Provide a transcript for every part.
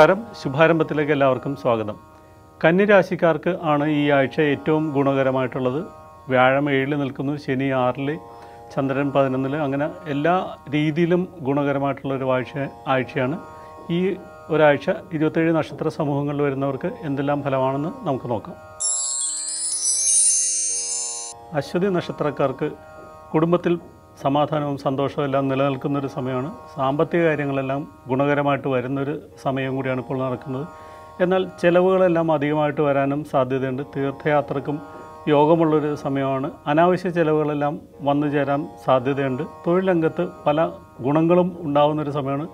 നമസ്കാരം. ശുഭാരംഭത്തിലേക്ക് എല്ലാവർക്കും സ്വാഗതം. കന്നിരാശിക്കാർക്ക് ആണ് ഈ ആഴ്ച ഏറ്റവും ഗുണകരമായിട്ടുള്ളത്. വ്യാഴം ഏഴിൽ നിൽക്കുന്നു ശനി ആറിൽ ചന്ദ്രൻ പതിനൊന്നിൽ അങ്ങനെ എല്ലാ രീതിയിലും ഗുണകരമായിട്ടുള്ള ഒരു ആഴ്ച ആഴ്ചയാണ്. ഈ ഒരാഴ്ച ഇരുപത്തേഴ് നക്ഷത്ര സമൂഹങ്ങളിൽ വരുന്നവർക്ക് എന്തെല്ലാം ഫലമാണെന്ന് നമുക്ക് നോക്കാം. അശ്വതി നക്ഷത്രക്കാർക്ക് കുടുംബത്തിൽ സമാധാനവും സന്തോഷവും എല്ലാം നിലനിൽക്കുന്നൊരു സമയമാണ്. സാമ്പത്തിക കാര്യങ്ങളെല്ലാം ഗുണകരമായിട്ട് വരുന്നൊരു സമയം കൂടിയാണ് ഇപ്പോൾ നടക്കുന്നത്. എന്നാൽ ചിലവുകളെല്ലാം അധികമായിട്ട് വരാനും സാധ്യതയുണ്ട്. തീർത്ഥയാത്രക്കും യോഗമുള്ളൊരു സമയമാണ്. അനാവശ്യ ചിലവുകളെല്ലാം വന്നു ചേരാൻ സാധ്യതയുണ്ട്. തൊഴിൽ രംഗത്ത് പല ഗുണങ്ങളും ഉണ്ടാകുന്നൊരു സമയമാണ്.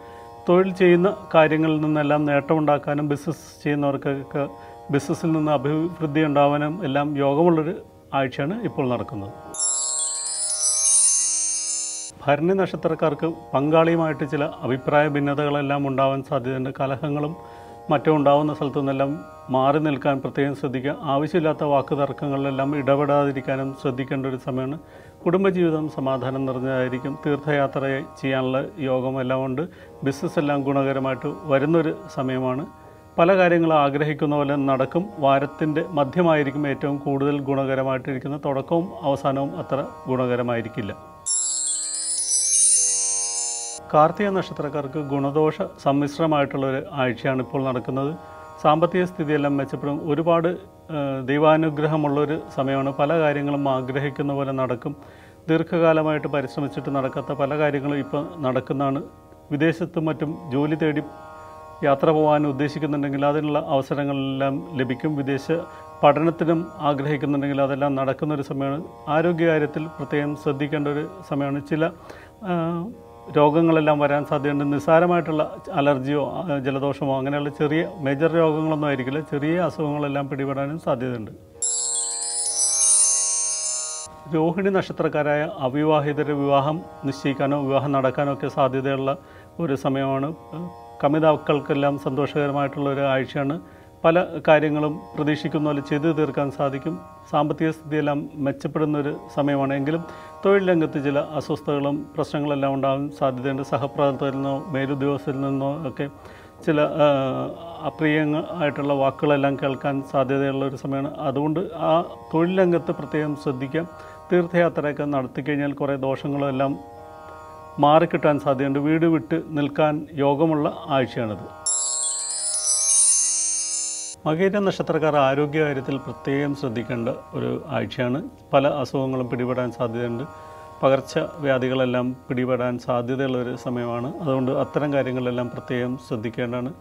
തൊഴിൽ ചെയ്യുന്ന കാര്യങ്ങളിൽ നിന്നെല്ലാം നേട്ടമുണ്ടാക്കാനും ബിസിനസ് ചെയ്യുന്നവർക്കൊക്കെ ബിസിനസ്സിൽ നിന്ന് അഭിവൃദ്ധി ഉണ്ടാവാനും എല്ലാം യോഗമുള്ളൊരു ആഴ്ചയാണ് ഇപ്പോൾ നടക്കുന്നത്. ഭരണി നക്ഷത്രക്കാർക്ക് പങ്കാളിയുമായിട്ട് ചില അഭിപ്രായ ഭിന്നതകളെല്ലാം ഉണ്ടാവാൻ സാധ്യതയുണ്ട്. കലഹങ്ങളും മറ്റും ഉണ്ടാവുന്ന സ്ഥലത്തു നിന്നെല്ലാം മാറി നിൽക്കാൻ പ്രത്യേകം ശ്രദ്ധിക്കുക. ആവശ്യമില്ലാത്ത വാക്ക് തർക്കങ്ങളിലെല്ലാം ഇടപെടാതിരിക്കാനും ശ്രദ്ധിക്കേണ്ട ഒരു സമയമാണ്. കുടുംബജീവിതം സമാധാനം നിറഞ്ഞതായിരിക്കും. തീർത്ഥയാത്ര ചെയ്യാനുള്ള യോഗം എല്ലാം ഉണ്ട്. ബിസിനസ് എല്ലാം ഗുണകരമായിട്ട് വരുന്നൊരു സമയമാണ്. പല കാര്യങ്ങളും ആഗ്രഹിക്കുന്ന പോലെ നടക്കും. വാരത്തിന്റെ മധ്യമായിരിക്കും ഏറ്റവും കൂടുതൽ ഗുണകരമായിട്ടിരിക്കുന്ന തുടക്കവും അവസാനവും അത്ര ഗുണകരമായിരിക്കില്ല. കാർത്തിക നക്ഷത്രക്കാർക്ക് ഗുണദോഷ സമ്മിശ്രമായിട്ടുള്ള ഒരു ആഴ്ചയാണ് ഇപ്പോൾ നടക്കുന്നത്. സാമ്പത്തിക സ്ഥിതിയെല്ലാം മെച്ചപ്പെടും. ഒരുപാട് ദൈവാനുഗ്രഹമുള്ളൊരു സമയമാണ്. പല കാര്യങ്ങളും ആഗ്രഹിക്കുന്ന പോലെ നടക്കും. ദീർഘകാലമായിട്ട് പരിശ്രമിച്ചിട്ട് നടക്കാത്ത പല കാര്യങ്ങളും ഇപ്പോൾ നടക്കുന്നതാണ്. വിദേശത്തും മറ്റും ജോലി തേടി യാത്ര പോകാൻ ഉദ്ദേശിക്കുന്നുണ്ടെങ്കിൽ അതിനുള്ള അവസരങ്ങളെല്ലാം ലഭിക്കും. വിദേശ പഠനത്തിനും ആഗ്രഹിക്കുന്നുണ്ടെങ്കിൽ അതെല്ലാം നടക്കുന്നൊരു സമയമാണ്. ആരോഗ്യകാര്യത്തിൽ പ്രത്യേകം ശ്രദ്ധിക്കേണ്ട ഒരു സമയമാണ്. ചില രോഗങ്ങളെല്ലാം വരാൻ സാധ്യതയുണ്ട്. നിസ്സാരമായിട്ടുള്ള അലർജിയോ ജലദോഷമോ അങ്ങനെയുള്ള ചെറിയ മേജർ രോഗങ്ങളൊന്നും ആയിരിക്കില്ല. ചെറിയ അസുഖങ്ങളെല്ലാം പിടിപെടാനും സാധ്യതയുണ്ട്. രോഹിണി നക്ഷത്രക്കാരായ അവിവാഹിതരെ വിവാഹം നിശ്ചയിക്കാനോ വിവാഹം നടക്കാനോ ഒക്കെ സാധ്യതയുള്ള ഒരു സമയമാണ്. കമിതാക്കൾക്കെല്ലാം സന്തോഷകരമായിട്ടുള്ള ഒരു ആഴ്ചയാണ് പല കാര്യങ്ങളും പ്രതീക്ഷിക്കുന്ന പോലെ ചെയ്തു തീർക്കാൻ സാധിക്കും. സാമ്പത്തിക സ്ഥിതിയെല്ലാം മെച്ചപ്പെടുന്ന ഒരു സമയമാണ്. എങ്കിലും തൊഴിൽ രംഗത്ത് ചില അസ്വസ്ഥതകളും പ്രശ്നങ്ങളെല്ലാം ഉണ്ടാകാൻ സാധ്യതയുണ്ട്. സഹപ്രവർത്തകരിൽ നിന്നോ മേലുദ്യോഗസ്ഥരിൽ നിന്നോ ഒക്കെ ചില അപ്രിയങ്ങൾ ആയിട്ടുള്ള വാക്കുകളെല്ലാം കേൾക്കാൻ സാധ്യതയുള്ള ഒരു സമയമാണ്. അതുകൊണ്ട് ആ തൊഴിൽ രംഗത്ത് പ്രത്യേകം ശ്രദ്ധിക്കാം തീർത്ഥയാത്രയൊക്കെ നടത്തിക്കഴിഞ്ഞാൽ കുറേ ദോഷങ്ങളെല്ലാം മാറിക്കിട്ടാൻ സാധ്യതയുണ്ട്. വീട് വിട്ട് നിൽക്കാൻ യോഗമുള്ള ആഴ്ചയാണിത്. മകീര നക്ഷത്രക്കാർ ആരോഗ്യ കാര്യത്തിൽ പ്രത്യേകം ശ്രദ്ധിക്കേണ്ട ഒരു ആഴ്ചയാണ്. പല അസുഖങ്ങളും പിടിപെടാൻ സാധ്യതയുണ്ട്. പകർച്ചവ്യാധികളെല്ലാം പിടിപെടാൻ സാധ്യതയുള്ള ഒരു സമയമാണ്. അതുകൊണ്ട് അത്തരം കാര്യങ്ങളെല്ലാം പ്രത്യേകം ശ്രദ്ധിക്കേണ്ടതാണ്.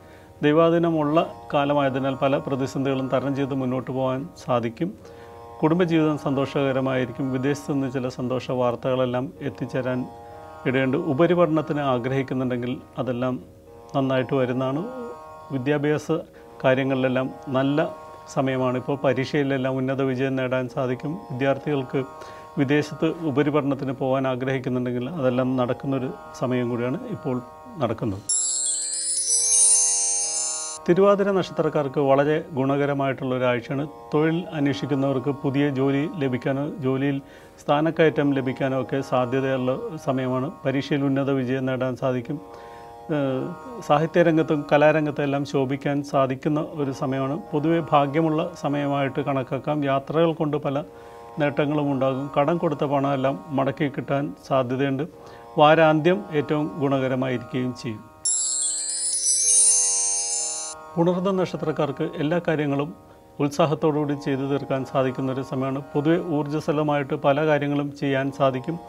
ദൈവാധീനമുള്ള കാലമായതിനാൽ പല പ്രതിസന്ധികളും തരണം ചെയ്ത് മുന്നോട്ട് പോകാൻ സാധിക്കും. കുടുംബജീവിതം സന്തോഷകരമായിരിക്കും. വിദേശത്തു നിന്ന് ചില സന്തോഷ വാർത്തകളെല്ലാം എത്തിച്ചേരാൻ ഇടയുണ്ട്. ഉപരിപഠനത്തിന് ആഗ്രഹിക്കുന്നുണ്ടെങ്കിൽ അതെല്ലാം നന്നായിട്ട് വരുന്നതാണ്. വിദ്യാഭ്യാസ കാര്യങ്ങളിലെല്ലാം നല്ല സമയമാണ്. ഇപ്പോൾ പരീക്ഷയിലെല്ലാം ഉന്നത വിജയം നേടാൻ സാധിക്കും. വിദ്യാർത്ഥികൾക്ക് വിദേശത്ത് ഉപരിപഠനത്തിന് പോകാൻ ആഗ്രഹിക്കുന്നുണ്ടെങ്കിൽ അതെല്ലാം നടക്കുന്നൊരു സമയം കൂടിയാണ് ഇപ്പോൾ നടക്കുന്നത്. തിരുവാതിര നക്ഷത്രക്കാർക്ക് വളരെ ഗുണകരമായിട്ടുള്ള ഒരാഴ്ചയാണ് തൊഴിൽ അന്വേഷിക്കുന്നവർക്ക് പുതിയ ജോലി ലഭിക്കാനോ ജോലിയിൽ സ്ഥാനക്കയറ്റം ലഭിക്കാനോ ഒക്കെ സാധ്യതയുള്ള സമയമാണ്. പരീക്ഷയിൽ ഉന്നത വിജയം നേടാൻ സാധിക്കും. സാഹിത്യരംഗത്തും കലാരംഗത്തും എല്ലാം ശോഭിക്കാൻ സാധിക്കുന്ന ഒരു സമയമാണ്. പൊതുവെ ഭാഗ്യമുള്ള സമയമായിട്ട് കണക്കാക്കാം. യാത്രകൾ കൊണ്ട് പല നേട്ടങ്ങളും ഉണ്ടാകും. കടം കൊടുത്ത പണമെല്ലാം മടക്കി കിട്ടാൻ സാധ്യതയുണ്ട്. വാരാന്ത്യം ഏറ്റവും ഗുണകരമായിരിക്കുകയും ചെയ്യും. പുണർദ നക്ഷത്രക്കാർക്ക് എല്ലാ കാര്യങ്ങളും ഉത്സാഹത്തോടുകൂടി ചെയ്തു തീർക്കാൻ സാധിക്കുന്ന ഒരു സമയമാണ്. പൊതുവെ ഊർജസ്വലമായിട്ട് പല കാര്യങ്ങളും ചെയ്യാൻ സാധിക്കും.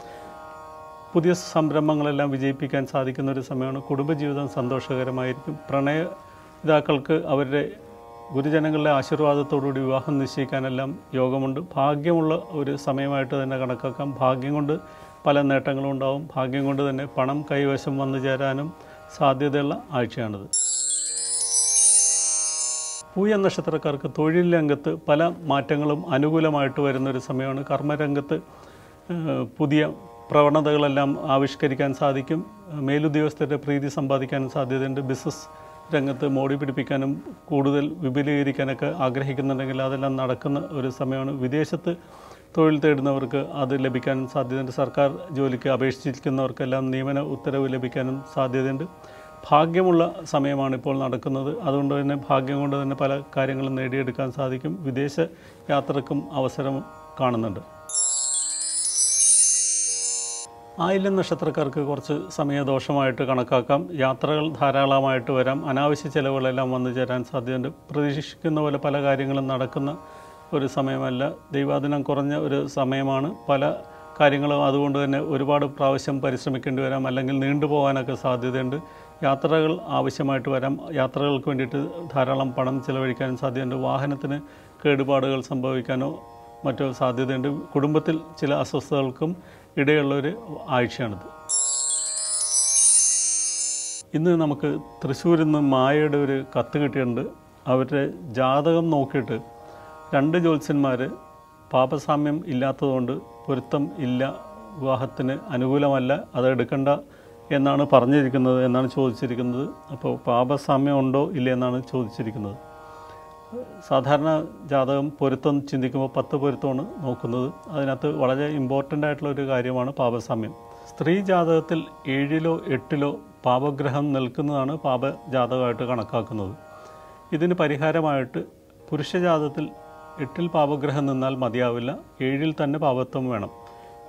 പുതിയ സംരംഭങ്ങളെല്ലാം വിജയിപ്പിക്കാൻ സാധിക്കുന്ന ഒരു സമയമാണ്. കുടുംബജീവിതം സന്തോഷകരമായിരിക്കും. പ്രണയ പ്രണയിതാക്കൾക്ക് അവരുടെ ഗുരുജനങ്ങളുടെ ആശീർവാദത്തോടുകൂടി വിവാഹം നിശ്ചയിക്കാനെല്ലാം യോഗമുണ്ട്. ഭാഗ്യമുള്ള ഒരു സമയമായിട്ട് തന്നെ കണക്കാക്കാം. ഭാഗ്യം കൊണ്ട് പല നേട്ടങ്ങളും ഉണ്ടാവും. ഭാഗ്യം കൊണ്ട് തന്നെ പണം കൈവശം വന്നു ചേരാനും സാധ്യതയുള്ള ആഴ്ചയാണിത്. പൂയ നക്ഷത്രക്കാർക്ക് തൊഴിൽ രംഗത്ത് പല മാറ്റങ്ങളും അനുകൂലമായിട്ട് വരുന്നൊരു സമയമാണ്. കർമ്മരംഗത്ത് പുതിയ പ്രവണതകളെല്ലാം ആവിഷ്കരിക്കാൻ സാധിക്കും. മേലുദ്യോഗസ്ഥരുടെ പ്രീതി സമ്പാദിക്കാനും സാധ്യതയുണ്ട്. ബിസിനസ് രംഗത്ത് മോടി പിടിപ്പിക്കാനും കൂടുതൽ വിപുലീകരിക്കാനൊക്കെ ആഗ്രഹിക്കുന്നുണ്ടെങ്കിൽ അതെല്ലാം നടക്കുന്ന ഒരു സമയമാണ്. വിദേശത്ത് തൊഴിൽ തേടുന്നവർക്ക് അത് ലഭിക്കാനും സാധ്യതയുണ്ട്. സർക്കാർ ജോലിക്ക് അപേക്ഷിച്ചിരിക്കുന്നവർക്കെല്ലാം നിയമന ഉത്തരവ് ലഭിക്കാനും സാധ്യതയുണ്ട്. ഭാഗ്യമുള്ള സമയമാണ് ഇപ്പോൾ നടക്കുന്നത്. അതുകൊണ്ട് തന്നെ ഭാഗ്യം കൊണ്ട് തന്നെ പല കാര്യങ്ങളും നേടിയെടുക്കാൻ സാധിക്കും. വിദേശ യാത്രക്കും അവസരം കാണുന്നുണ്ട്. ആയില്യം നക്ഷത്രക്കാർക്ക് കുറച്ച് സമയദോഷമായിട്ട് കണക്കാക്കാം. യാത്രകൾ ധാരാളമായിട്ട് വരാം. അനാവശ്യ ചിലവുകളെല്ലാം വന്നു ചേരാൻ സാധ്യതയുണ്ട്. പ്രതീക്ഷിക്കുന്ന പോലെ പല കാര്യങ്ങളും നടക്കുന്ന ഒരു സമയമല്ല. ദൈവാദിനം കുറഞ്ഞ ഒരു സമയമാണ്. പല കാര്യങ്ങളും അതുകൊണ്ട് തന്നെ ഒരുപാട് പ്രാവശ്യം പരിശ്രമിക്കേണ്ടി വരാം. അല്ലെങ്കിൽ നീണ്ടുപോകാനൊക്കെ സാധ്യതയുണ്ട്. യാത്രകൾ ആവശ്യമായിട്ട് വരാം. യാത്രകൾക്ക് വേണ്ടിയിട്ട് ധാരാളം പണം ചിലവഴിക്കാനും സാധ്യതയുണ്ട്. വാഹനത്തിന് കേടുപാടുകൾ സംഭവിക്കാനോ മറ്റോ സാധ്യതയുണ്ട്. കുടുംബത്തിൽ ചില അസ്വസ്ഥതകൾക്കും ഇടയുള്ളൊരു ആഴ്ചയാണിത്. ഇന്ന് നമുക്ക് തൃശ്ശൂരിൽ നിന്ന് മായയുടെ ഒരു കത്ത് കിട്ടിയിട്ടുണ്ട്. അവരുടെ ജാതകം നോക്കിയിട്ട് രണ്ട് ജ്യോത്സ്യന്മാർ പാപസാമ്യം ഇല്ലാത്തതുകൊണ്ട് പൊരുത്തം ഇല്ല വിവാഹത്തിന് അനുകൂലമല്ല അത് എടുക്കേണ്ട എന്നാണ് പറഞ്ഞിരിക്കുന്നത് എന്നാണ് ചോദിച്ചിരിക്കുന്നത്. അപ്പോൾ പാപസാമ്യം ഉണ്ടോ ഇല്ലേ എന്നാണ് ചോദിച്ചിരിക്കുന്നത്. സാധാരണ ജാതകം പൊരുത്തം ചിന്തിക്കുമ്പോൾ പത്ത് പൊരുത്തമാണ് നോക്കുന്നത്. അതിനകത്ത് വളരെ ഇമ്പോർട്ടന്റ് ആയിട്ടുള്ള ഒരു കാര്യമാണ് പാപസാമ്യം. സ്ത്രീ ജാതകത്തിൽ ഏഴിലോ എട്ടിലോ പാപഗ്രഹം നിൽക്കുന്നതാണ് പാപജാതകമായിട്ട് കണക്കാക്കുന്നത്. ഇതിന് പരിഹാരമായിട്ട് പുരുഷ ജാതകത്തിൽ എട്ടിൽ പാപഗ്രഹം നിന്നാൽ മതിയാവില്ല ഏഴിൽ തന്നെ പാപത്വം വേണം.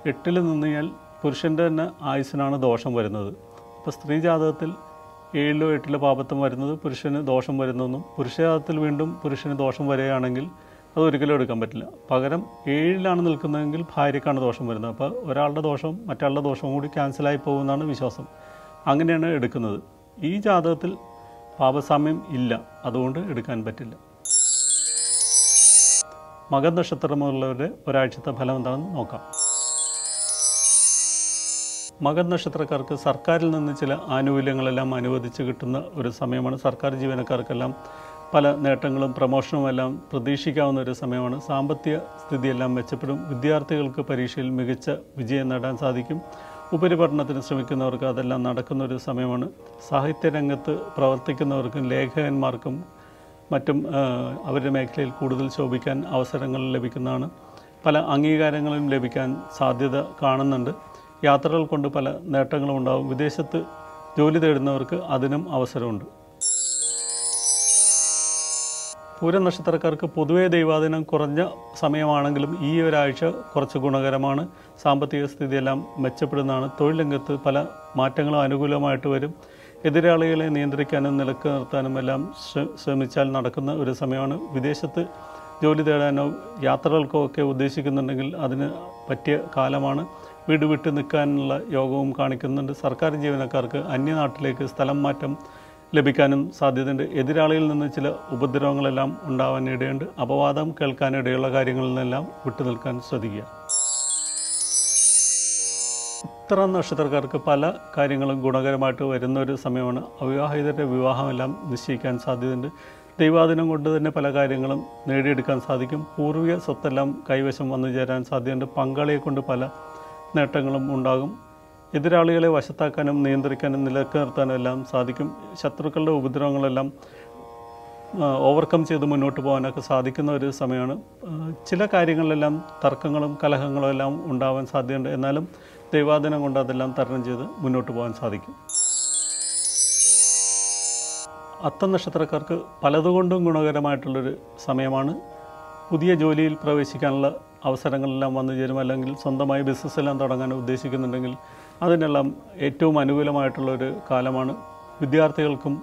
എട്ടിൽ നിന്നാൽ പുരുഷന്റെ തന്നെ ആയുസിനാണ് ദോഷം വരുന്നത്. അപ്പോൾ സ്ത്രീ ജാതകത്തിൽ ഏഴിലോ എട്ടിലോ പാപത്വം വരുന്നത് പുരുഷന് ദോഷം വരുന്നതെന്നും പുരുഷയാതത്തിൽ വീണ്ടും പുരുഷന് ദോഷം വരികയാണെങ്കിൽ അത് ഒരിക്കലും എടുക്കാൻ പറ്റില്ല. പകരം ഏഴിലാണ് നിൽക്കുന്നതെങ്കിൽ ഭാര്യക്കാണ് ദോഷം വരുന്നത്. അപ്പോൾ ഒരാളുടെ ദോഷവും മറ്റാളുടെ ദോഷവും കൂടി ക്യാൻസലായി പോകുമെന്നാണ് വിശ്വാസം. അങ്ങനെയാണ് എടുക്കുന്നത്. ഈ ജാതകത്തിൽ പാപസാമ്യം ഇല്ല. അതുകൊണ്ട് എടുക്കാൻ പറ്റില്ല. മകനക്ഷത്രമുള്ളവരുടെ ഒരാഴ്ചത്തെ ഫലം എന്താണെന്ന് നോക്കാം. മകൻ നക്ഷത്രക്കാർക്ക് സർക്കാരിൽ നിന്ന് ചില ആനുകൂല്യങ്ങളെല്ലാം അനുവദിച്ച് കിട്ടുന്ന ഒരു സമയമാണ്. സർക്കാർ ജീവനക്കാർക്കെല്ലാം പല നേട്ടങ്ങളും പ്രമോഷനും എല്ലാം പ്രതീക്ഷിക്കാവുന്ന ഒരു സമയമാണ്. സാമ്പത്തിക സ്ഥിതിയെല്ലാം മെച്ചപ്പെടും. വിദ്യാർത്ഥികൾക്ക് പരീക്ഷയിൽ മികച്ച വിജയം നേടാൻ സാധിക്കും. ഉപരിപഠനത്തിന് ശ്രമിക്കുന്നവർക്ക് അതെല്ലാം നടക്കുന്ന ഒരു സമയമാണ്. സാഹിത്യരംഗത്ത് പ്രവർത്തിക്കുന്നവർക്കും ലേഖകന്മാർക്കും മറ്റും അവരുടെ മേഖലയിൽ കൂടുതൽ ശോഭിക്കാൻ അവസരങ്ങൾ ലഭിക്കുന്നതാണ്. പല അംഗീകാരങ്ങളും ലഭിക്കാൻ സാധ്യത കാണുന്നുണ്ട്. യാത്രകൾ കൊണ്ട് പല നേട്ടങ്ങളും ഉണ്ടാവും. വിദേശത്ത് ജോലി തേടുന്നവർക്ക് അതിനും അവസരമുണ്ട്. പൂരം നക്ഷത്രക്കാർക്ക് പൊതുവേ ദൈവാധീനം കുറഞ്ഞ സമയമാണെങ്കിലും ഈ ഒരാഴ്ച കുറച്ച് ഗുണകരമാണ്. സാമ്പത്തിക സ്ഥിതിയെല്ലാം മെച്ചപ്പെടുന്നതാണ്. തൊഴിൽ രംഗത്ത് പല മാറ്റങ്ങളും അനുകൂലമായിട്ട് വരും. എതിരാളികളെ നിയന്ത്രിക്കാനും നിലയ്ക്ക് നിർത്താനും എല്ലാം ശ്രമിച്ചാൽ നടക്കുന്ന ഒരു സമയമാണ്. വിദേശത്ത് ജോലി തേടാനോ യാത്രകൾക്കോ ഒക്കെ ഉദ്ദേശിക്കുന്നുണ്ടെങ്കിൽ അതിന് പറ്റിയ കാലമാണ്. വീട് വിട്ട് നിൽക്കാനുള്ള യോഗവും കാണിക്കുന്നുണ്ട്. സർക്കാർ ജീവനക്കാർക്ക് അന്യനാട്ടിലേക്ക് സ്ഥലം മാറ്റം ലഭിക്കാനും സാധ്യതയുണ്ട്. എതിരാളിയിൽ നിന്ന് ചില ഉപദ്രവങ്ങളെല്ലാം ഉണ്ടാവാൻ ഇടയുണ്ട്. അപവാദം കേൾക്കാനിടയുള്ള കാര്യങ്ങളിൽ നിന്നെല്ലാം വിട്ടുനിൽക്കാൻ ശ്രദ്ധിക്കുക. ഇത്ര നക്ഷത്രക്കാർക്ക് പല കാര്യങ്ങളും ഗുണകരമായിട്ട് വരുന്ന ഒരു സമയമാണ്. അവിവാഹിതരുടെ വിവാഹമെല്ലാം നിശ്ചയിക്കാൻ സാധ്യതയുണ്ട്. ദൈവാദിനം കൊണ്ട് തന്നെ പല കാര്യങ്ങളും നേടിയെടുക്കാൻ സാധിക്കും. പൂർവിക സ്വത്തെല്ലാം കൈവശം വന്നു ചേരാൻ സാധ്യതയുണ്ട്. പങ്കാളിയെ കൊണ്ട് പല നേട്ടങ്ങളും ഉണ്ടാകും. എതിരാളികളെ വശത്താക്കാനും നിയന്ത്രിക്കാനും നിലനിർത്താനും എല്ലാം സാധിക്കും. ശത്രുക്കളുടെ ഉപദ്രവങ്ങളെല്ലാം ഓവർകം ചെയ്ത് മുന്നോട്ട് പോകാനൊക്കെ സാധിക്കുന്ന ഒരു സമയമാണ്. ചില കാര്യങ്ങളിലെല്ലാം തർക്കങ്ങളും കലഹങ്ങളും എല്ലാം ഉണ്ടാവാൻ സാധ്യതയുണ്ട്. എന്നാലും ദൈവാദിനം കൊണ്ട് അതെല്ലാം തരണം ചെയ്ത് മുന്നോട്ട് പോകാൻ സാധിക്കും. അത്തം നക്ഷത്രക്കാർക്ക് പലതുകൊണ്ടും ഗുണകരമായിട്ടുള്ളൊരു സമയമാണ്. പുതിയ ജോലിയിൽ പ്രവേശിക്കാനുള്ള അവസരങ്ങളെല്ലാം വന്നു ചേരും. അല്ലെങ്കിൽ സ്വന്തമായി ബിസിനസ് എല്ലാം തുടങ്ങാൻ ഉദ്ദേശിക്കുന്നുണ്ടെങ്കിൽ അതിനെല്ലാം ഏറ്റവും അനുകൂലമായിട്ടുള്ളൊരു കാലമാണ്. വിദ്യാർത്ഥികൾക്കും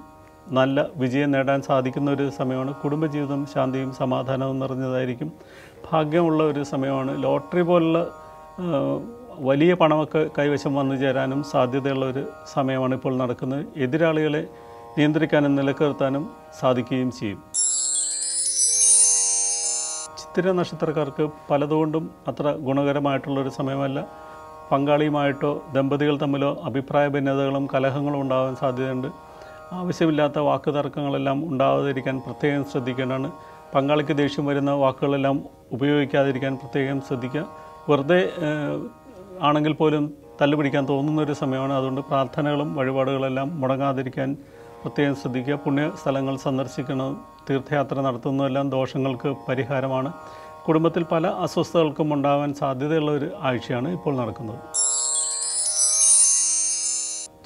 നല്ല വിജയം നേടാൻ സാധിക്കുന്ന ഒരു സമയമാണ്. കുടുംബജീവിതം ശാന്തിയും സമാധാനവും നിറഞ്ഞതായിരിക്കും. ഭാഗ്യമുള്ള ഒരു സമയമാണ്. ലോട്ടറി പോലുള്ള വലിയ പണമൊക്കെ കൈവശം വന്നു ചേരാനും സാധ്യതയുള്ള ഒരു സമയമാണ് ഇപ്പോൾ നടക്കുന്നത്. എതിരാളികളെ നിയന്ത്രിക്കാനും നിലനിർത്താനും സാധിക്കുകയും ചെയ്യും. ചിത്തിര നക്ഷത്രക്കാർക്ക് പലതുകൊണ്ടും അത്ര ഗുണകരമായിട്ടുള്ളൊരു സമയമല്ല. പങ്കാളിയുമായിട്ടോ ദമ്പതികൾ തമ്മിലോ അഭിപ്രായ ഭിന്നതകളും കലഹങ്ങളും ഉണ്ടാകാൻ സാധ്യതയുണ്ട്. ആവശ്യമില്ലാത്ത വാക്ക് തർക്കങ്ങളെല്ലാം ഉണ്ടാകാതിരിക്കാൻ പ്രത്യേകം ശ്രദ്ധിക്കേണ്ടതാണ്. പങ്കാളിക്ക് ദേഷ്യം വരുന്ന വാക്കുകളെല്ലാം ഉപയോഗിക്കാതിരിക്കാൻ പ്രത്യേകം ശ്രദ്ധിക്കുക. വെറുതെ ആണെങ്കിൽ പോലും തല്ലുപിടിക്കാൻ തോന്നുന്ന ഒരു സമയമാണ്. അതുകൊണ്ട് പ്രാർത്ഥനകളും വഴിപാടുകളെല്ലാം മുടങ്ങാതിരിക്കാൻ പ്രത്യേകം ശ്രദ്ധിക്കുക. പുണ്യ സ്ഥലങ്ങൾ സന്ദർശിക്കണം. തീർത്ഥയാത്ര നടത്തുന്നതെല്ലാം ദോഷങ്ങൾക്ക് പരിഹാരമാണ്. കുടുംബത്തിൽ പല അസ്വസ്ഥതകൾക്കും ഉണ്ടാവാൻ സാധ്യതയുള്ള ഒരു ആഴ്ചയാണ് ഇപ്പോൾ നടക്കുന്നത്.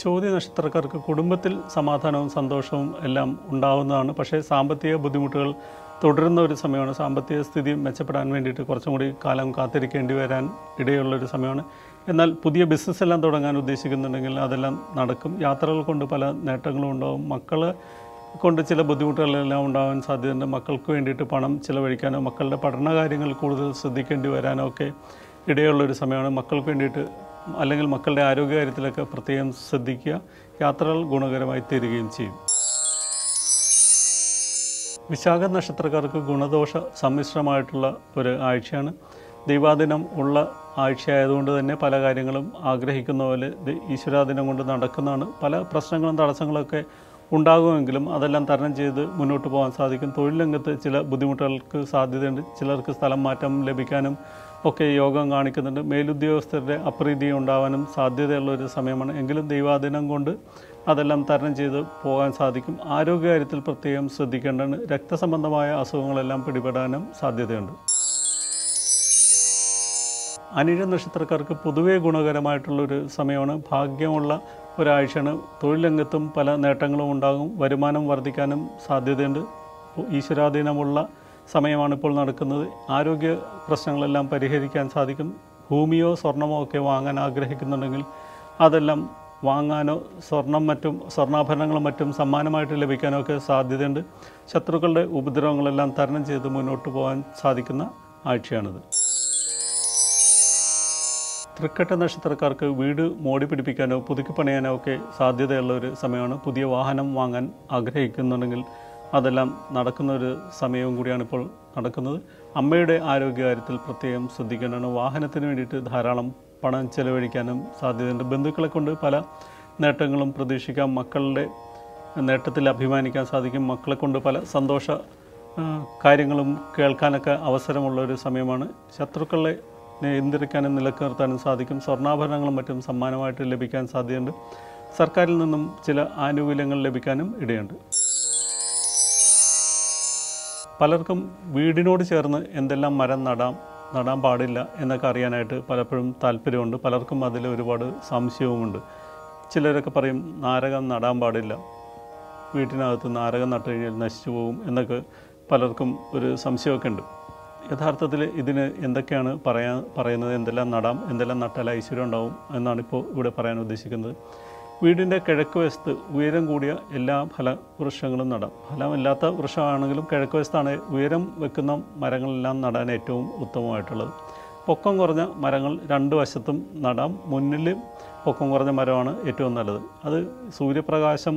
ചോദ്യ നക്ഷത്രക്കാർക്ക് കുടുംബത്തിൽ സമാധാനവും സന്തോഷവും എല്ലാം ഉണ്ടാവുന്നതാണ്. പക്ഷേ സാമ്പത്തിക ബുദ്ധിമുട്ടുകൾ തുടരുന്ന ഒരു സമയമാണ്. സാമ്പത്തിക സ്ഥിതി മെച്ചപ്പെടാൻ വേണ്ടിയിട്ട് കുറച്ചും കൂടി കാലം കാത്തിരിക്കേണ്ടി വരാൻ ഇടയുള്ളൊരു സമയമാണ്. എന്നാൽ പുതിയ ബിസിനസ് എല്ലാം തുടങ്ങാൻ ഉദ്ദേശിക്കുന്നുണ്ടെങ്കിൽ അതെല്ലാം നടക്കും. യാത്രകൾ കൊണ്ട് പല നേട്ടങ്ങളും ഉണ്ടാവും. മക്കൾ കൊണ്ട് ചില ബുദ്ധിമുട്ടുകളെല്ലാം ഉണ്ടാവാൻ സാധ്യതയുണ്ട്. മക്കൾക്ക് വേണ്ടിയിട്ട് പണം ചിലവഴിക്കാനോ മക്കളുടെ പഠന കാര്യങ്ങൾ കൂടുതൽ ശ്രദ്ധിക്കേണ്ടി വരാനോ ഒക്കെ ഇടയുള്ളൊരു സമയമാണ്. മക്കൾക്ക് വേണ്ടിയിട്ട് അല്ലെങ്കിൽ മക്കളുടെ ആരോഗ്യകാര്യത്തിലൊക്കെ പ്രത്യേകം ശ്രദ്ധിക്കുക. യാത്രകൾ ഗുണകരമായി തീരുകയും ചെയ്യും. വിശാഖ നക്ഷത്രക്കാർക്ക് ഗുണദോഷ സമ്മിശ്രമായിട്ടുള്ള ഒരു ആഴ്ചയാണ്. ദൈവാദിനം ഉള്ള ആഴ്ചയായതുകൊണ്ട് തന്നെ പല കാര്യങ്ങളും ആഗ്രഹിക്കുന്ന പോലെ ഈശ്വരാദിനം കൊണ്ട് നടക്കുന്നതാണ്. പല പ്രശ്നങ്ങളും തടസ്സങ്ങളൊക്കെ ഉണ്ടാകുമെങ്കിലും അതെല്ലാം തരണം ചെയ്ത് മുന്നോട്ട് പോകാൻ സാധിക്കും. തൊഴിൽ രംഗത്ത് ചില ബുദ്ധിമുട്ടുകൾക്ക് സാധ്യതയുണ്ട്. ചിലർക്ക് സ്ഥലം മാറ്റം ലഭിക്കാനും ഒക്കെ യോഗം കാണിക്കുന്നുണ്ട്. മേലുദ്യോഗസ്ഥരുടെ അപ്രീതി ഉണ്ടാവാനും സാധ്യതയുള്ള ഒരു സമയമാണ്. എങ്കിലും ദൈവാദിനം കൊണ്ട് അതെല്ലാം തരണം ചെയ്ത് പോകാൻ സാധിക്കും. ആരോഗ്യകാര്യത്തിൽ പ്രത്യേകം ശ്രദ്ധിക്കേണ്ടതാണ്. രക്തസംബന്ധമായ അസുഖങ്ങളെല്ലാം പിടിപെടാനും സാധ്യതയുണ്ട്. അനിഴ നക്ഷത്രക്കാർക്ക് പൊതുവേ ഗുണകരമായിട്ടുള്ളൊരു സമയമാണ്. ഭാഗ്യമുള്ള ഒരാഴ്ചയാണ്. തൊഴിലംഗത്തും പല നേട്ടങ്ങളും ഉണ്ടാകും. വരുമാനം വർദ്ധിക്കാനും സാധ്യതയുണ്ട്. ഈശ്വരാധീനമുള്ള സമയമാണ് ഇപ്പോൾ നടക്കുന്നത്. ആരോഗ്യ പ്രശ്നങ്ങളെല്ലാം പരിഹരിക്കാൻ സാധിക്കും. ഭൂമിയോ സ്വർണമോ ഒക്കെ വാങ്ങാൻ ആഗ്രഹിക്കുന്നുണ്ടെങ്കിൽ അതെല്ലാം വാങ്ങാനോ സ്വർണം മറ്റും സ്വർണാഭരണങ്ങളും മറ്റും സമ്മാനമായിട്ട് ലഭിക്കാനോ ഒക്കെ സാധ്യതയുണ്ട്. ശത്രുക്കളുടെ ഉപദ്രവങ്ങളെല്ലാം തരണം ചെയ്ത് മുന്നോട്ട് പോകാൻ സാധിക്കുന്ന ആഴ്ചയാണിത്. തൃക്കട്ട നക്ഷത്രക്കാർക്ക് വീട് മോടി പിടിപ്പിക്കാനോ പുതുക്കി പണിയാനോ ഒക്കെ സാധ്യതയുള്ള ഒരു സമയമാണ് പുതിയ വാഹനം വാങ്ങാൻ ആഗ്രഹിക്കുന്നുണ്ടെങ്കിൽ അതെല്ലാം നടക്കുന്ന ഒരു സമയവും കൂടിയാണ് ഇപ്പോൾ നടക്കുന്നത്. അമ്മയുടെ ആരോഗ്യകാര്യത്തിൽ പ്രത്യേകം ശ്രദ്ധിക്കേണ്ടതാണ്. വാഹനത്തിന് വേണ്ടിയിട്ട് ധാരാളം പണം ചെലവഴിക്കാനും സാധ്യതയുണ്ട്. ബന്ധുക്കളെ കൊണ്ട് പല നേട്ടങ്ങളും പ്രതീക്ഷിക്കാം. മക്കളുടെ നേട്ടത്തിൽ അഭിമാനിക്കാൻ സാധിക്കും. മക്കളെ കൊണ്ട് പല സന്തോഷ കാര്യങ്ങളും കേൾക്കാനൊക്കെ അവസരമുള്ള ഒരു സമയമാണ്. ശത്രുക്കളെ നിയന്ത്രിക്കാനും നിലനിർത്താനും സാധിക്കും. സ്വർണാഭരണങ്ങളും മറ്റും സമ്മാനമായിട്ട് ലഭിക്കാൻ സാധ്യതയുണ്ട്. സർക്കാരിൽ നിന്നും ചില ആനുകൂല്യങ്ങൾ ലഭിക്കാനും ഇടയുണ്ട്. പലർക്കും വീടിനോട് ചേർന്ന് എന്തെല്ലാം മരം നടാം നടാൻ പാടില്ല എന്നൊക്കെ അറിയാനായിട്ട് പലപ്പോഴും താല്പര്യമുണ്ട്. പലർക്കും അതിൽ ഒരുപാട് സംശയവുമുണ്ട്. ചിലരൊക്കെ പറയും നാരകം നടാൻ പാടില്ല. വീട്ടിനകത്ത് നാരകം നട്ടു കഴിഞ്ഞാൽ നശിച്ചു പോകും എന്നൊക്കെ പലർക്കും ഒരു സംശയമൊക്കെ ഉണ്ട്. യഥാർത്ഥത്തിൽ ഇതിന് എന്തൊക്കെയാണ് പറയാൻ പറയുന്നത്? എന്തെല്ലാം നടാം? എന്തെല്ലാം നട്ടാൽ ഐശ്വര്യം ഉണ്ടാവും? എന്നാണ് ഇപ്പോൾ ഇവിടെ പറയാൻ ഉദ്ദേശിക്കുന്നത്. വീടിന്റെ കിഴക്ക് വശത്ത് ഉയരം കൂടിയ എല്ലാ ഫല വൃക്ഷങ്ങളും നടാം. ഫലമില്ലാത്ത വൃക്ഷമാണെങ്കിലും കിഴക്ക് വശത്താണ് ഉയരം വെക്കുന്ന മരങ്ങളെല്ലാം നടാൻ ഏറ്റവും ഉത്തമമായിട്ടുള്ളത്. പൊക്കം കുറഞ്ഞ മരങ്ങൾ രണ്ട് വശത്തും നടാം. മുന്നിൽ പൊക്കം കുറഞ്ഞ മരമാണ് ഏറ്റവും നല്ലത്. അത് സൂര്യപ്രകാശം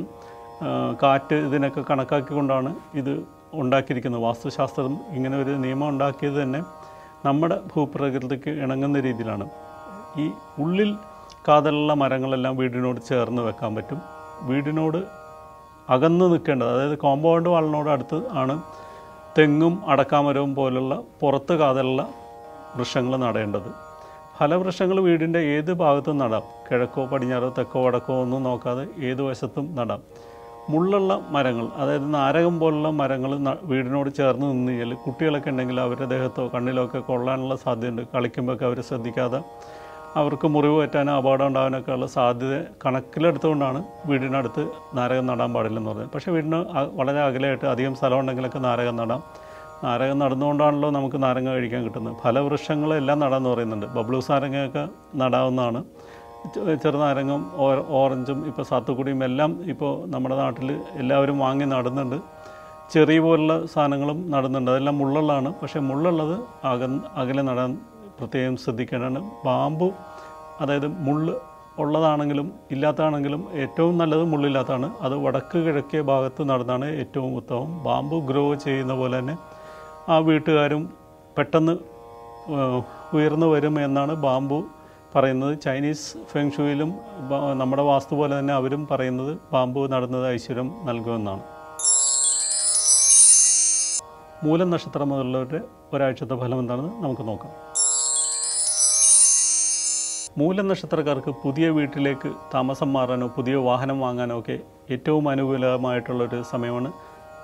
കാറ്റ് ഇതിനൊക്കെ കണക്കാക്കിക്കൊണ്ടാണ് ഇത് ഉണ്ടാക്കിയിരിക്കുന്നത്. വാസ്തുശാസ്ത്രം ഇങ്ങനെ ഒരു നിയമം ഉണ്ടാക്കിയത് തന്നെ നമ്മുടെ ഭൂപ്രകൃതിക്ക് ഇണങ്ങുന്ന രീതിയിലാണ്. ഈ ഉള്ളിൽ കാതലുള്ള മരങ്ങളെല്ലാം വീടിനോട് ചേർന്ന് വെക്കാൻ പറ്റും. വീടിനോട് അകന്ന് നിൽക്കേണ്ടത് അതായത് കോമ്പൗണ്ട് വാളിനോട് അടുത്ത് ആണ് തെങ്ങും അടക്കാമരവും പോലുള്ള പുറത്ത് കാതലുള്ള വൃക്ഷങ്ങൾ നടേണ്ടത്. ഫലവൃക്ഷങ്ങൾ വീടിന്റെ ഏത് ഭാഗത്തും നടാം. കിഴക്കോ പടിഞ്ഞാറോ തെക്കോ വടക്കോ ഒന്നും നോക്കാതെ ഏത് വശത്തും നടാം. മുള്ളുള്ള മരങ്ങൾ അതായത് നാരകം പോലുള്ള മരങ്ങൾ വീടിനോട് ചേർന്ന് നിന്ന് കഴിഞ്ഞാൽ കുട്ടികളൊക്കെ ഉണ്ടെങ്കിൽ അവരുടെ ദേഹത്തോ കണ്ണിലോ ഒക്കെ കൊള്ളാനുള്ള സാധ്യതയുണ്ട്. കളിക്കുമ്പോഴൊക്കെ അവർ ശ്രദ്ധിക്കാതെ അവർക്ക് മുറിവ് പറ്റാനോ അപകടം ഉണ്ടാകാനൊക്കെ ഉള്ള സാധ്യത കണക്കിലെടുത്തുകൊണ്ടാണ് വീടിനടുത്ത് നാരകം നടാൻ പാടില്ലെന്ന് പറഞ്ഞത്. പക്ഷേ വീടിന് വളരെ അകലെയായിട്ട് അധികം സ്ഥലം ഉണ്ടെങ്കിലൊക്കെ നാരകം നടാം. നാരകം നടന്നുകൊണ്ടാണല്ലോ നമുക്ക് നാരങ്ങ കഴിക്കാൻ കിട്ടുന്നത്. ഫലവൃക്ഷങ്ങളെല്ലാം നടാന്ന് പറയുന്നുണ്ട്. ബബ്ലൂസ് നാരങ്ങയൊക്കെ നടാവുന്നതാണ്. ചെറുനാരങ്ങും ഓറഞ്ചും ഇപ്പോൾ സാത്തുക്കുടിയും എല്ലാം ഇപ്പോൾ നമ്മുടെ നാട്ടിൽ എല്ലാവരും വാങ്ങി നടുന്നുണ്ട്. ചെറിയ പോലുള്ള സാധനങ്ങളും നടുന്നുണ്ട്. അതെല്ലാം മുള്ളുള്ളതാണ്. പക്ഷേ മുള്ളുള്ളത് അക അകലെ നടാൻ പ്രത്യേകം ശ്രദ്ധിക്കേണ്ടതാണ്. ബാമ്പു അതായത് മുള്ള് ഉള്ളതാണെങ്കിലും ഇല്ലാത്തതാണെങ്കിലും ഏറ്റവും നല്ലത് മുള്ളില്ലാത്തതാണ്. അത് വടക്ക് കിഴക്കേ ഭാഗത്ത് നടന്നാണ് ഏറ്റവും ഉത്തമം. ബാമ്പു ഗ്രോ ചെയ്യുന്ന പോലെ തന്നെ ആ വീട്ടുകാരും പെട്ടെന്ന് ഉയർന്നു വരും എന്നാണ് ബാമ്പു പറയുന്നത്. ചൈനീസ് ഫെങ്ഷുയിലും നമ്മുടെ വാസ്തു പോലെ തന്നെ അവരും പറയുന്നത് ബാമ്പു നടുന്നത് ഐശ്വര്യം നൽകുമെന്നാണ്. മൂലം നക്ഷത്രം മുതലുള്ളവരുടെ ഒരാഴ്ചത്തെ ഫലം എന്താണെന്ന് നമുക്ക് നോക്കാം. മൂലം നക്ഷത്രക്കാർക്ക് പുതിയ വീട്ടിലേക്ക് താമസം മാറാനോ പുതിയ വാഹനം വാങ്ങാനോ ഒക്കെ ഏറ്റവും അനുകൂലമായിട്ടുള്ളൊരു സമയമാണ്.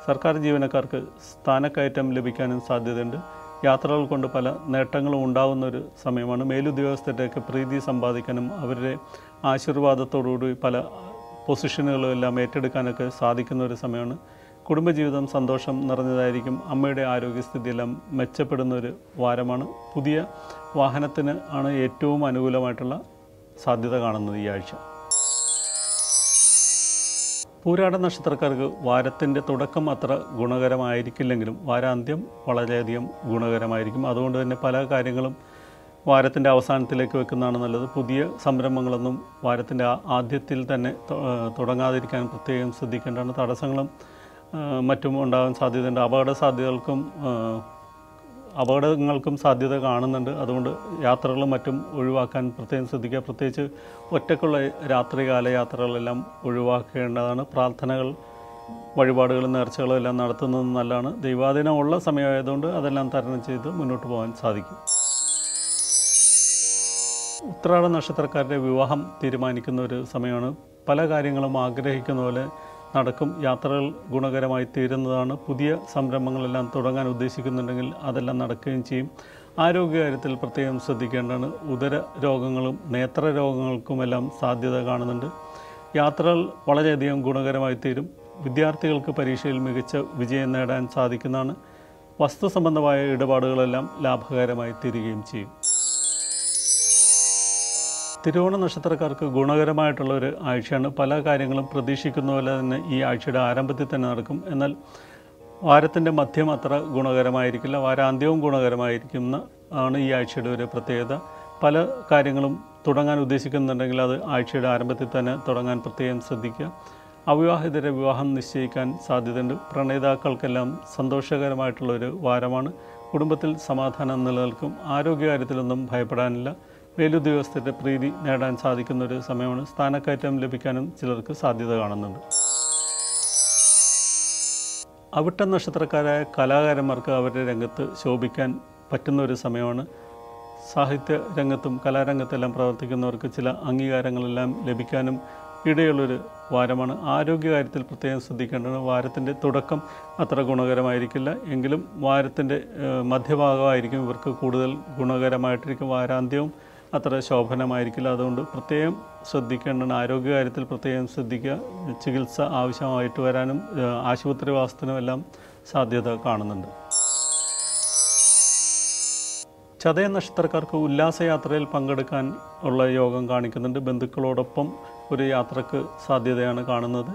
സർക്കാർ ജീവനക്കാർക്ക് സ്ഥാനക്കയറ്റം ലഭിക്കാനും സാധ്യതയുണ്ട്. യാത്രകൾ കൊണ്ട് പല നേട്ടങ്ങളും ഉണ്ടാകുന്ന ഒരു സമയമാണ്. മേലുദ്യോഗസ്ഥരുടെയൊക്കെ പ്രീതി സമ്പാദിക്കാനും അവരുടെ ആശീർവാദത്തോടുകൂടി പല പൊസിഷനുകളും എല്ലാം ഏറ്റെടുക്കാനൊക്കെ സാധിക്കുന്ന ഒരു സമയമാണ്. കുടുംബജീവിതം സന്തോഷം നിറഞ്ഞതായിരിക്കും അമ്മയുടെ ആരോഗ്യസ്ഥിതിയെല്ലാം മെച്ചപ്പെടുന്ന ഒരു വാരമാണ്. പുതിയ വാഹനത്തിന് ആണ് ഏറ്റവും അനുകൂലമായിട്ടുള്ള സാധ്യത കാണുന്നത് ഈ ആഴ്ച. പൂരാട നക്ഷത്രക്കാർക്ക് വാരത്തിന്റെ തുടക്കം അത്ര ഗുണകരമായിരിക്കില്ലെങ്കിലും വാരാന്ത്യം വളരെയധികം ഗുണകരമായിരിക്കും. അതുകൊണ്ട് തന്നെ പല കാര്യങ്ങളും വാരത്തിന്റെ അവസാനത്തിലേക്ക് വെക്കുന്നതാണ് നല്ലത്. പുതിയ സംരംഭങ്ങളൊന്നും വാരത്തിന്റെ ആദ്യത്തിൽ തന്നെ തുടങ്ങാതിരിക്കാൻ പ്രത്യേകം ശ്രദ്ധിക്കേണ്ടതാണ്. തടസ്സങ്ങളും മറ്റും ഉണ്ടാകാൻ സാധ്യതയുണ്ട്. അപകട സാധ്യതകൾക്കും അപകടങ്ങൾക്കും സാധ്യത കാണുന്നുണ്ട്. അതുകൊണ്ട് യാത്രകളും മറ്റും ഒഴിവാക്കാൻ പ്രത്യേകം ശ്രദ്ധിക്കുക. പ്രത്യേകിച്ച് ഒറ്റക്കുള്ള രാത്രികാല യാത്രകളെല്ലാം ഒഴിവാക്കേണ്ടതാണ്. പ്രാർത്ഥനകൾ വഴിപാടുകളും നേർച്ചകളും എല്ലാം നടത്തുന്നത് നല്ലതാണ്. ദൈവാധീനമുള്ള സമയമായതുകൊണ്ട് അതെല്ലാം തരണം ചെയ്ത് മുന്നോട്ട് പോകാൻ സാധിക്കും. ഉത്രാട നക്ഷത്രക്കാരുടെ വിവാഹം തീരുമാനിക്കുന്ന ഒരു സമയമാണ്. പല കാര്യങ്ങളും ആഗ്രഹിക്കുന്ന പോലെ നടക്കും. യാത്രകൾ ഗുണകരമായി തീരുന്നതാണ്. പുതിയ സംരംഭങ്ങളെല്ലാം തുടങ്ങാൻ ഉദ്ദേശിക്കുന്നുണ്ടെങ്കിൽ അതെല്ലാം നടക്കുകയും ചെയ്യും. ആരോഗ്യകാര്യത്തിൽ പ്രത്യേകം ശ്രദ്ധിക്കേണ്ടതാണ്. ഉദര രോഗങ്ങളും നേത്ര രോഗങ്ങൾക്കുമെല്ലാം സാധ്യത കാണുന്നുണ്ട്. യാത്രകൾ വളരെയധികം ഗുണകരമായി തീരും. വിദ്യാർത്ഥികൾക്ക് പരീക്ഷയിൽ മികച്ച വിജയം നേടാൻ സാധിക്കുന്നതാണ്. വസ്തു സംബന്ധമായ ഇടപാടുകളെല്ലാം ലാഭകരമായി തീരുകയും ചെയ്യും. തിരുവോണ നക്ഷത്രക്കാർക്ക് ഗുണകരമായിട്ടുള്ള ഒരു ആഴ്ചയാണ്. പല കാര്യങ്ങളും പ്രതീക്ഷിക്കുന്ന പോലെ തന്നെ ഈ ആഴ്ചയുടെ ആരംഭത്തിൽ തന്നെ നടക്കും. എന്നാൽ വാരത്തിന്റെ മധ്യം അത്ര ഗുണകരമായിരിക്കില്ല. വാരാന്ത്യവും ഗുണകരമായിരിക്കുന്ന ആണ് ഈ ആഴ്ചയുടെ ഒരു പ്രത്യേകത. പല കാര്യങ്ങളും തുടങ്ങാൻ ഉദ്ദേശിക്കുന്നുണ്ടെങ്കിൽ അത് ആഴ്ചയുടെ ആരംഭത്തിൽ തന്നെ തുടങ്ങാൻ പ്രത്യേകം ശ്രദ്ധിക്കുക. അവിവാഹിതരെ വിവാഹം നിശ്ചയിക്കാൻ സാധ്യതയുണ്ട്. പ്രണയിതാക്കൾക്കെല്ലാം സന്തോഷകരമായിട്ടുള്ള ഒരു വാരമാണ്. കുടുംബത്തിൽ സമാധാനം നിലനിൽക്കും. ആരോഗ്യകാര്യത്തിലൊന്നും ഭയപ്പെടാനില്ല. മേലുദ്യോഗസ്ഥരുടെ പ്രീതി നേടാൻ സാധിക്കുന്ന ഒരു സമയമാണ് സ്ഥാനക്കയറ്റം ലഭിക്കാനും ചിലർക്ക് സാധ്യത കാണുന്നുണ്ട്. അവിട്ട നക്ഷത്രക്കാരായ കലാകാരന്മാർക്ക് അവരുടെ രംഗത്ത് ശോഭിക്കാൻ പറ്റുന്ന ഒരു സമയമാണ്. സാഹിത്യ രംഗത്തും കലാരംഗത്തെല്ലാം പ്രവർത്തിക്കുന്നവർക്ക് ചില അംഗീകാരങ്ങളെല്ലാം ലഭിക്കാനും ഇടയുള്ളൊരു വാരമാണ്. ആരോഗ്യകാര്യത്തിൽ പ്രത്യേകം ശ്രദ്ധിക്കേണ്ടത് വാരത്തിന്റെ തുടക്കം അത്ര ഗുണകരമായിരിക്കില്ല. എങ്കിലും വാരത്തിന്റെ മധ്യഭാഗമായിരിക്കും ഇവർക്ക് കൂടുതൽ ഗുണകരമായിട്ടിരിക്കും. വാരാന്ത്യവും അത്ര ശോഭനമായിരിക്കില്ല. അതുകൊണ്ട് പ്രത്യേകം ശ്രദ്ധിക്കേണ്ടതാണ് ആരോഗ്യകാര്യത്തിൽ പ്രത്യേകം ശ്രദ്ധിക്കുക. ചികിത്സ ആവശ്യമായിട്ട് വരാനും ആശുപത്രി ആശുപത്രിവാസത്തിനും എല്ലാം സാധ്യത കാണുന്നുണ്ട്. ചതയ നക്ഷത്രക്കാർക്ക് ഉല്ലാസയാത്രയിൽ പങ്കെടുക്കാൻ ഉള്ള യോഗം കാണിക്കുന്നുണ്ട്. ബന്ധുക്കളോടൊപ്പം ഒരു യാത്രയ്ക്ക് സാധ്യതയാണ് കാണുന്നത്.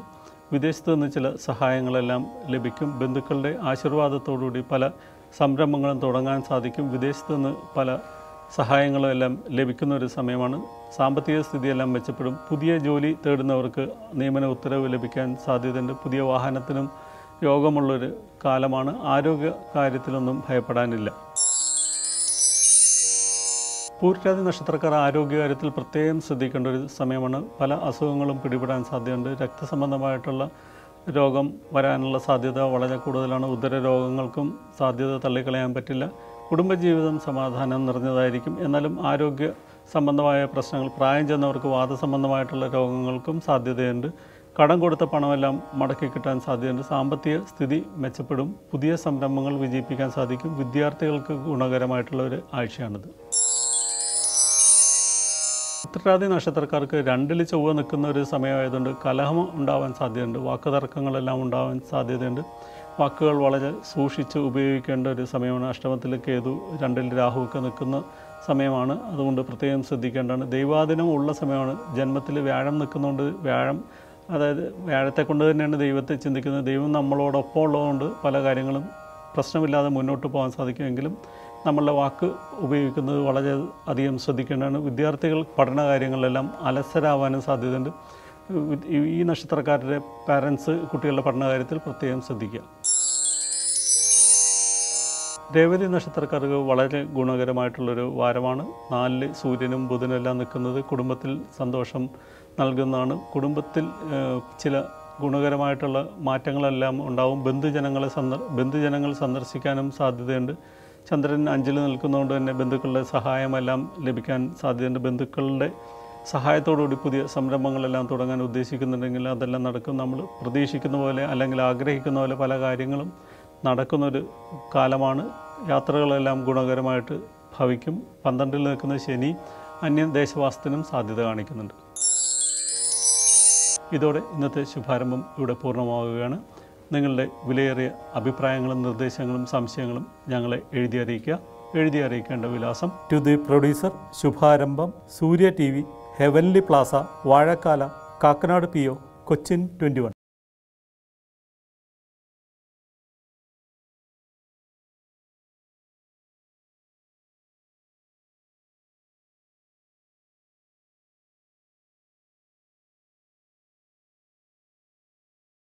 വിദേശത്ത് നിന്ന് ചില സഹായങ്ങളെല്ലാം ലഭിക്കും. ബന്ധുക്കളുടെ ആശീർവാദത്തോടുകൂടി പല സംരംഭങ്ങളും തുടങ്ങാൻ സാധിക്കും. വിദേശത്ത് നിന്ന് പല സഹായങ്ങളും എല്ലാം ലഭിക്കുന്ന ഒരു സമയമാണ്. സാമ്പത്തിക സ്ഥിതിയെല്ലാം മെച്ചപ്പെടും. പുതിയ ജോലി തേടുന്നവർക്ക് നിയമന ഉത്തരവ് ലഭിക്കാൻ സാധ്യതയുണ്ട്. പുതിയ വാഹനത്തിനും യോഗമുള്ളൊരു കാലമാണ്. ആരോഗ്യ കാര്യത്തിലൊന്നും ഭയപ്പെടാനില്ല. പൂർക്കാതി നക്ഷത്രക്കാർ ആരോഗ്യകാര്യത്തിൽ പ്രത്യേകം ശ്രദ്ധിക്കേണ്ട ഒരു സമയമാണ്. പല അസുഖങ്ങളും പിടിപെടാൻ സാധ്യതയുണ്ട്. രക്തസംബന്ധമായിട്ടുള്ള രോഗം വരാനുള്ള സാധ്യത വളരെ കൂടുതലാണ്. ഉദര രോഗങ്ങൾക്കും സാധ്യത തള്ളിക്കളയാൻ പറ്റില്ല. കുടുംബജീവിതം സമാധാനം നിറഞ്ഞതായിരിക്കും. എന്നാലും ആരോഗ്യ സംബന്ധമായ പ്രശ്നങ്ങൾ പ്രായം ചെന്നവർക്ക് വാദസംബന്ധമായിട്ടുള്ള രോഗങ്ങൾക്കും സാധ്യതയുണ്ട്. കടം കൊടുത്ത പണമെല്ലാം മടക്കി കിട്ടാൻ സാധ്യതയുണ്ട്. സാമ്പത്തിക സ്ഥിതി മെച്ചപ്പെടും. പുതിയ സംരംഭങ്ങൾ വിജയിപ്പിക്കാൻ സാധിക്കും. വിദ്യാർത്ഥികൾക്ക് ഗുണകരമായിട്ടുള്ള ഒരു ആഴ്ചയാണിത്. ഉത്തരാദി നക്ഷത്രക്കാർക്ക് രണ്ടിൽ ചൊവ്വ നിൽക്കുന്ന ഒരു സമയമായതുകൊണ്ട് കലഹം ഉണ്ടാവാൻ സാധ്യതയുണ്ട്. വാക്കുതർക്കങ്ങളെല്ലാം ഉണ്ടാവാൻ സാധ്യതയുണ്ട്. വാക്കുകൾ വളരെ സൂക്ഷിച്ച് ഉപയോഗിക്കേണ്ട ഒരു സമയമാണ്. അഷ്ടമത്തിൽ കേതു രണ്ടിൽ രാഹുവൊക്കെ നിൽക്കുന്ന സമയമാണ്. അതുകൊണ്ട് പ്രത്യേകം ശ്രദ്ധിക്കേണ്ടതാണ്. ദൈവാദിനം ഉള്ള സമയമാണ്. ജന്മത്തിൽ വ്യാഴം നിൽക്കുന്നതുകൊണ്ട് വ്യാഴം അതായത് വ്യാഴത്തെ കൊണ്ട് തന്നെയാണ് ദൈവത്തെ ചിന്തിക്കുന്നത്. ദൈവം നമ്മളോടൊപ്പം ഉള്ളതുകൊണ്ട് പല കാര്യങ്ങളും പ്രശ്നമില്ലാതെ മുന്നോട്ട് പോകാൻ സാധിക്കുമെങ്കിലും നമ്മളുടെ വാക്ക് ഉപയോഗിക്കുന്നത് വളരെ അധികം ശ്രദ്ധിക്കേണ്ടതാണ്. വിദ്യാർത്ഥികൾ പഠന കാര്യങ്ങളിലെല്ലാം അലസരാവാനും സാധ്യതയുണ്ട്. ഈ- നക്ഷത്രക്കാരുടെ പാരൻസ് കുട്ടികളുടെ പഠന കാര്യത്തിൽ പ്രത്യേകം ശ്രദ്ധിക്കുക. രേവതി നക്ഷത്രക്കാർക്ക് വളരെ ഗുണകരമായിട്ടുള്ളൊരു വാരമാണ്. നാലിൽ സൂര്യനും ബുധനും എല്ലാം നിൽക്കുന്നത് കുടുംബത്തിൽ സന്തോഷം നൽകുന്നതാണ്. കുടുംബത്തിൽ ചില ഗുണകരമായിട്ടുള്ള മാറ്റങ്ങളെല്ലാം ഉണ്ടാവും. ബന്ധുജനങ്ങളെ സന്ദർ ബന്ധുജനങ്ങൾ സന്ദർശിക്കാനും സാധ്യതയുണ്ട്. ചന്ദ്രൻ അഞ്ചിൽ നിൽക്കുന്നതുകൊണ്ട് തന്നെ ബന്ധുക്കളുടെ സഹായമെല്ലാം ലഭിക്കാൻ സാധ്യതയുണ്ട്. ബന്ധുക്കളുടെ സഹായത്തോടുകൂടി പുതിയ സംരംഭങ്ങളെല്ലാം തുടങ്ങാൻ ഉദ്ദേശിക്കുന്നുണ്ടെങ്കിൽ അതെല്ലാം നടക്കും. നമ്മൾ പ്രതീക്ഷിക്കുന്ന പോലെ അല്ലെങ്കിൽ ആഗ്രഹിക്കുന്ന പോലെ പല കാര്യങ്ങളും നടക്കുന്നൊരു കാലമാണ്. യാത്രകളെല്ലാം ഗുണകരമായിട്ട് ഭവിക്കും. പന്ത്രണ്ടിൽ നിൽക്കുന്ന ശനി അന്യദേശവാസത്തിനും സാധ്യത കാണിക്കുന്നുണ്ട്. ഇതോടെ ഇന്നത്തെ ശുഭാരംഭം ഇവിടെ പൂർണമാവുകയാണ്. നിങ്ങളുടെ വിലയേറിയ അഭിപ്രായങ്ങളും നിർദ്ദേശങ്ങളും സംശയങ്ങളും ഞങ്ങളെ എഴുതി അറിയിക്കുക. എഴുതി അറിയിക്കേണ്ട വിലാസം. To the producer Shubharambham Surya T V heavenly plaza Vazhakkala Kakkanad P O Cochin twenty one.